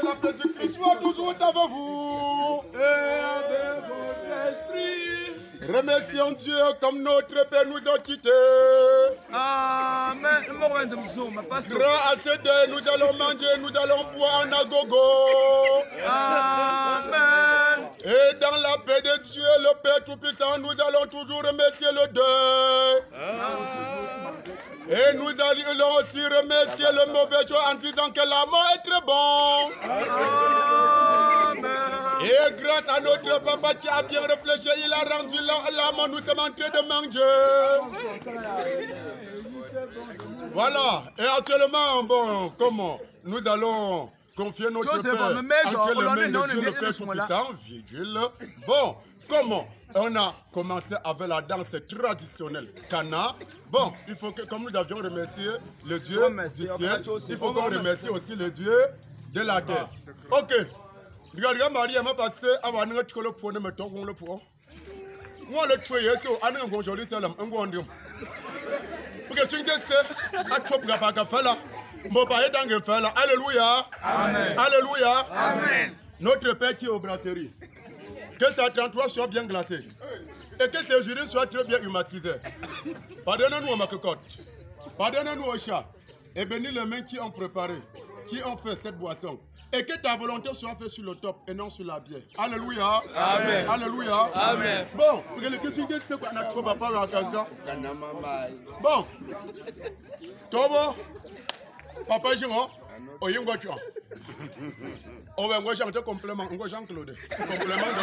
Que la paix du Christ soit toujours avec vous. Et avec votre esprit. Remercions Dieu comme notre Père nous a quittés. Amen. Grâce à ce deuil, nous allons manger, nous allons boire en agogo. Amen. Et dans la paix de Dieu, le Père Tout-Puissant, nous allons toujours remercier le deuil. Et nous allons aussi remercier le mauvais choix en disant que la mort est très bon. Amen. Et grâce à notre papa qui a bien réfléchi, il a rendu la, la mort, nous sommes en train de manger. Voilà. Et actuellement, bon, comment Nous allons confier notre Père entre les mains de le Dieu, le milieu Père. Tout-Puissant, virgule. Bon, comment On a commencé avec la danse traditionnelle Cana. Bon, il faut que, comme nous avions remercié le Dieu du ciel, il faut on qu'on remercie aussi le Dieu de la terre. Ok. Regarde, Marie, elle m'a passé mettre le point de me toquer le point. Moi, le c'est un joli, c'est un peu Porque sin de se a chop ga ba ga fala. Mo ba edan ge fala. Alléluia. Amen. Alléluia. Amen. Notre Père qui est aux brasseries. Que sa 33 soit bien glacé. Et que ses urines soient très bien humatisées. Pardonnez-nous, ma cocotte. Pardonnez-nous au chat. Et bénis les mains qui ont préparé, qui ont fait cette boisson. Et que ta volonté soit faite sur le top et non sur la bière. Alléluia. Amen. Alléluia. Amen. Bon? Bon. Tobo. Papa ngwa chwa. Owe ngwa chante complément, ngwa Jean Claude. Complément de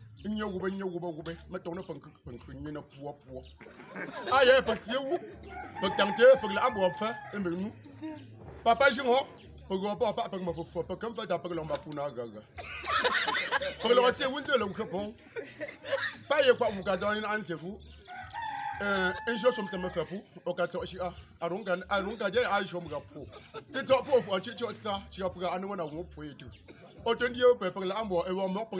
se se na ka ka wu. Nye wube nye wube wube. Me tono punk punk nye na puwa puwa. A ye pa sie wu. Pek tante pek la abo fa e me nu. Papa jingo. Pek papa papa pek ma fo pek kam fa ta pek lo ma puna gaga. Pek lo se wunze lo ke pon. Pa ye kwa wu ka zo ni an se fu. En jo som se me fa pu. O ka to shi a. Arun kan arun ka pu. Pu pu na pu mo